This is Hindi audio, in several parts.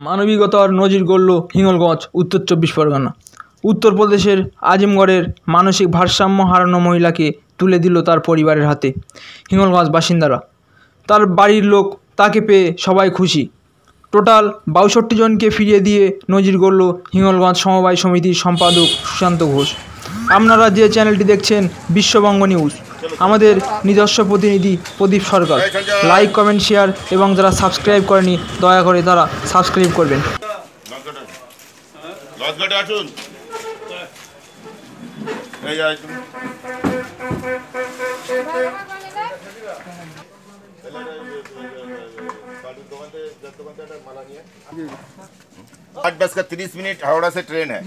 মানবিকতার নজির গড়ল হিঙ্গলগঞ্জ, উত্তর চব্বিশ পরগনা। উত্তরপ্রদেশের আজিমগড়ের মানসিক ভারসাম্য হারানো মহিলাকে তুলে দিল তার পরিবারের হাতে, হিঙ্গলগঞ্জ বাসিন্দারা। তার বাড়ির লোক তাকে পেয়ে সবাই খুশি। টোটাল বাষট্টি জনকে ফিরিয়ে দিয়ে নজির গড়ল হিঙ্গলগঞ্জ সমবায় সমিতির সম্পাদক সুশান্ত ঘোষ। আপনারা যে চ্যানেলটি দেখছেন বিশ্ববঙ্গ নিউজ। আমাদের নিজস্ব প্রতিনিধি Pradip Sarkar like comment share এবং যারা সাবস্ক্রাইব করেনি দয়া করে তারা সাবস্ক্রাইব করবেন লজঘাটে আসুন এই যে আসুন आठ बज का तीस मिनट हावड़ा से ट्रेन है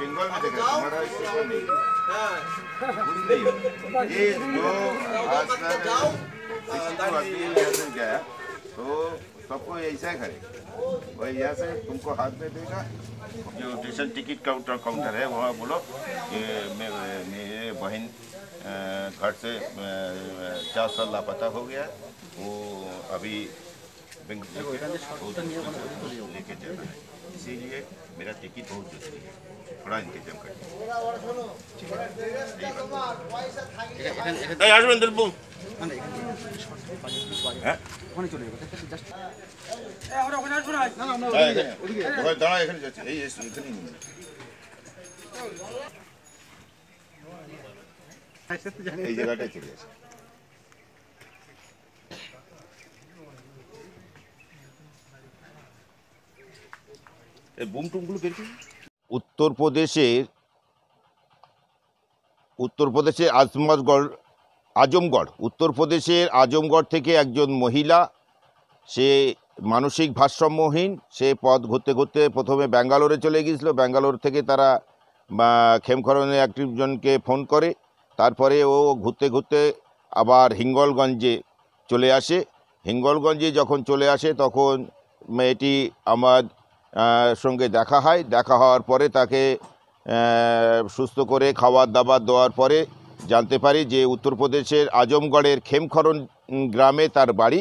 बंगाल में देख रहे हैं, हमारा नहीं जो आज तक गया तो सबको ऐसा करे वही यहाँ से तुमको हाथ में देगा जो स्टेशन टिकट काउंटर काउंटर है वहाँ बोलो कि मेरे बहन घर से चार साल लापता हो गया वो अभी बैंक वो लेके जाना है इसीलिए मेरा टिकट बहुत जरूरी है थोड़ा इंतजाम करिए আসবেন দিলবু হ্যাঁ হ্যাঁ, এখানে। ওখানে দাঁড়া এখানে যাচ্ছে এই এই, এখানেই নিয়ে নে। এই জায়গাটায় চলে আসে উত্তরপ্রদেশের উত্তরপ্রদেশের আজমগড় আজমগড় উত্তরপ্রদেশের আজমগড় থেকে একজন মহিলা সে মানসিক ভারসাম্যহীন সে পথ ঘুরতে ঘুরতে প্রথমে ব্যাঙ্গালোরে চলে গিয়েছিল। ব্যাঙ্গালোর থেকে তারা বা, খেমখরণে একজনকে ফোন করে। তারপরে ও ঘুরতে ঘুরতে আবার হিঙ্গলগঞ্জে চলে আসে। হিঙ্গলগঞ্জে যখন চলে আসে তখন মেয়েটি আমার সঙ্গে দেখা হয়। দেখা হওয়ার পরে তাকে সুস্থ করে খাবার দাবার দেওয়ার পরে জানতে পারি যে উত্তরপ্রদেশের আজমগড়ের খেমখরণ গ্রামে তার বাড়ি।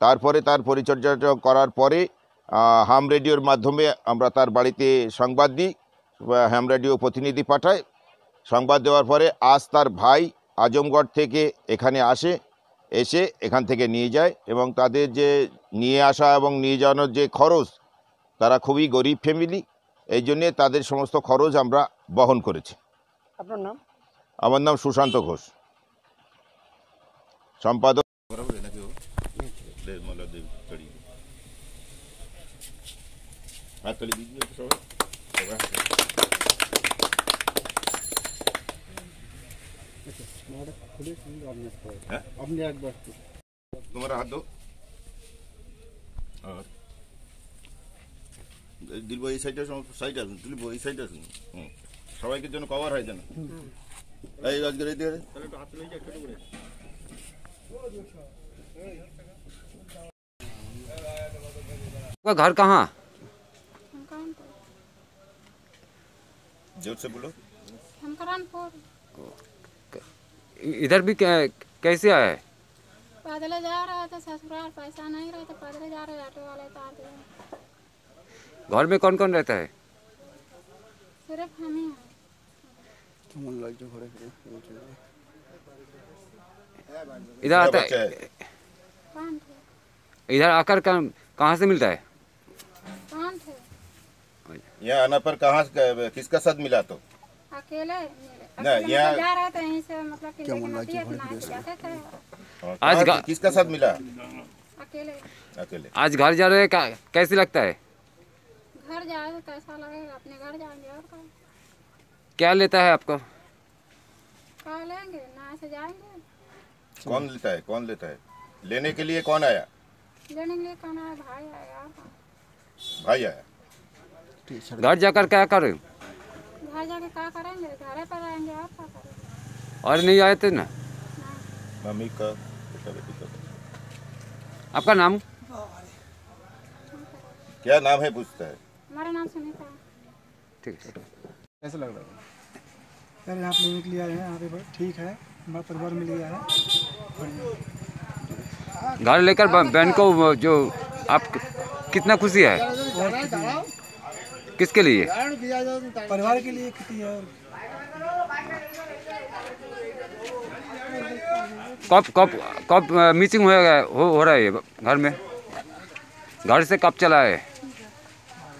তারপরে তার পরিচর্যা করার পরে হাম রেডিওর মাধ্যমে আমরা তার বাড়িতে সংবাদ দিই হাম রেডিও প্রতিনিধি পাঠায়। সংবাদ দেওয়ার পরে আজ তার ভাই আজমগড় থেকে এখানে আসে, এসে এখান থেকে নিয়ে যায় এবং তাদের যে নিয়ে আসা এবং নিয়ে যাওয়ানোর যে খরচ তারা খুবই গরিব ফ্যামিলি এই জন্যে তাদের সমস্ত খরচ আমরা বহন করেছি। আপনার নাম? আমার নাম সুশান্ত ঘোষ। সম্পাদক খুলে শুনলে আপনি একবার দিলবো এই সাইডে সাইড আসুন দিলবো এই সাইড আসুন হুম সবাইকে জন্য কভার হয় যেন এই আজকের এই দিয়ে आपका घर कहाँ जोर से बोलो शंकरानपुर इधर भी कै- कैसे आया है पैदल जा रहे थे ससुराल पैसा नहीं रहे तो पैदल जा रहे ऑटो वाले तार दिए घर में कौन कौन रहता है? सिर्फ़ हम ही इधर आता है? इधर आकर कहाँ से मिलता है? यहाँ आना पर कहाँ किसका साथ मिला तो? अकेले मतलब यहाँ जा रहा था यहीं से मतलब आज किसका साथ मिला? अकेले। अकेले। आज घर जा रहे हैं कैसे लगता है? घर जाए तो पैसा लगेगा अपने घर जाएँगे और कहाँ क्या लेता है आपको? कहाँ लेंगे ना से जाएँगे। कौन लेता है कौन लेता है? लेने के लिए कौन आया? लेने के लिए कौन आया? भाई आया। भाई आया। घर जाकर क्या करें? घर जाकर क्या करेंगे? घर पर आएँगे आप क्या करेंगे और नहीं आए थे ना? मम्मी का आपका नाम? क्या नाम है पूछता है? हमारा नाम सुनीता है। ठीक है कैसा लग रहा है। सर यहाँ पे लेने के लिए आए हैं यहाँ पे ठीक है हमारा परिवार मिल गया है। घर लेकर बहन को जो आप कितना खुशी है? किसके लिए? परिवार के लिए कितनी है कब कब कब मिसिंग हो हो, हो रहा है घर में? घर से कब चला है?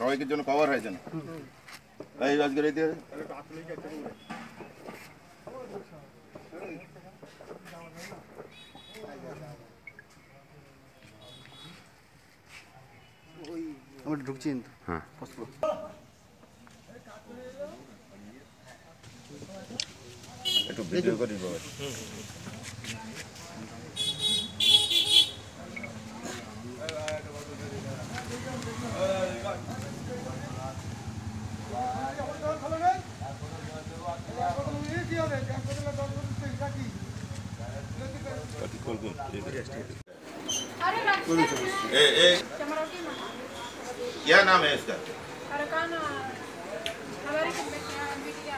সবাইকে জন্য কভার হয়েছে না এই আজকে রেতে আমরা ঢুকছি কিন্তু। হ্যাঁ। একটু ভিডিও করি বাবা ए ए क्या नाम है इसका अरे कहाँ ना हमारे के बेटिया बिटिया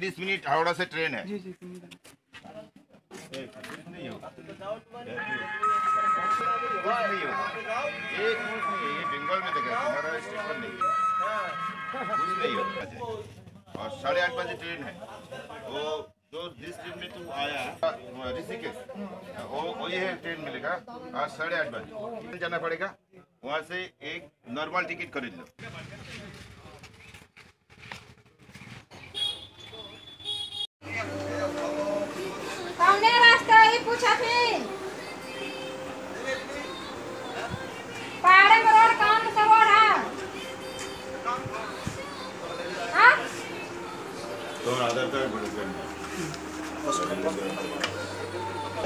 बीस मिनट हावड़ा से ट्रेन है। जी जी नहीं होगा एक कुछ नहीं ये बंगाल में देखा हमारा स्टेशन नहीं कुछ नहीं होगा। और साढ़े आठ बजे ट्रेन है वो जो जिस ट्रेन में तू आया ऋषिकेश वो वही है ट्रेन मिलेगा आज साढ़े आठ बजे जाना पड़ेगा वहाँ से एक नॉर्मल टिकट खरीद लो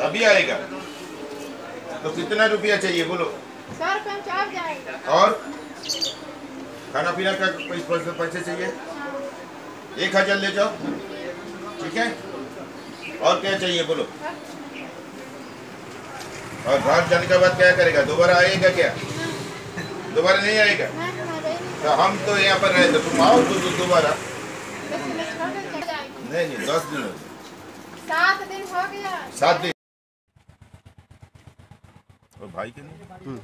अभी आएगा। तो कितना रुपया चाहिए बोलो? और? खाना पीना का पैसे चाहिए? एक हज़ार ले जाओ। ठीक है? और क्या चाहिए बोलो? और घर जाने के बाद क्या करेगा? दोबारा आएगा क्या? दोबारा नहीं आएगा? हाँ, हाँ, तो हम तो यहाँ पर रहे थे तुम आओ तो तो दोबारा। नहीं नहीं दस दिन हो। सात दिन हो गया। सात दिन। और भाई के हम्म,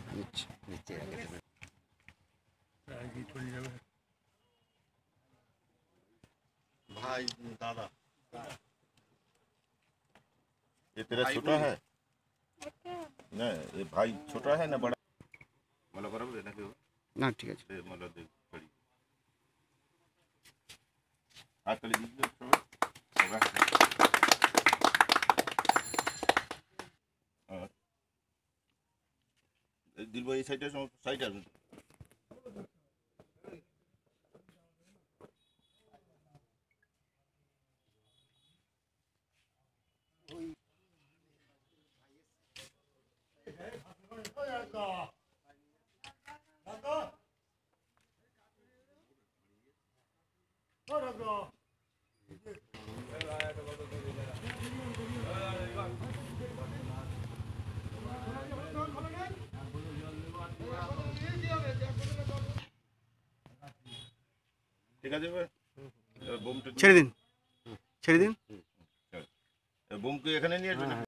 नीचे भाई दादा। ये तेरा छोटा है? नहीं ये भाई छोटा है ना बड़ा? मतलब बराबर देना क्यों ना ठीक है मतलब देख खड़ी हाथ ले दीजिए মিলবো এই সাইডে সাইড আসবেন Oh, no, no. ঠিক আছে বোমটা ছেড়ে দিন। ছেড়ে দিন। বোমকে এখানে নিয়ে না?